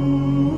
Amen.